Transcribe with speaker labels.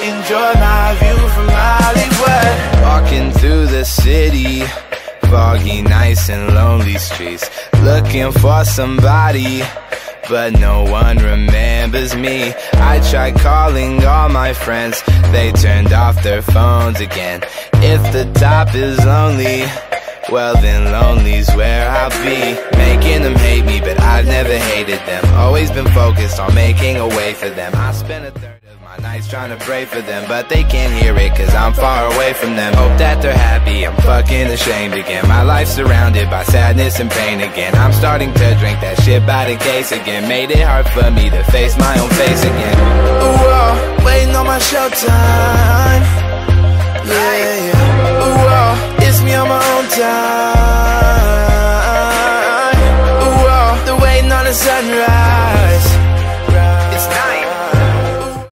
Speaker 1: Enjoy my view from Hollywood. Walking through the city Foggy nights and lonely streets. Looking for somebody but no one remembers me. I tried calling all my friends They turned off their phones again. If the top is lonely well then lonely's where I'll be. Making them hate me but I've never hated them. Always been focused on making a way for them. I spend a third my night's trying to pray for them, but they can't hear it cause I'm far away from them. Hope that they're happy, I'm fucking ashamed again. My life surrounded by sadness and pain again. I'm starting to drink that shit by the case again. Made it hard for me to face my own face again. Ooh, oh, waiting on my showtime. Yeah, yeah. Ooh, oh, it's me on my own time. Ooh, oh, they're waiting on the sunrise.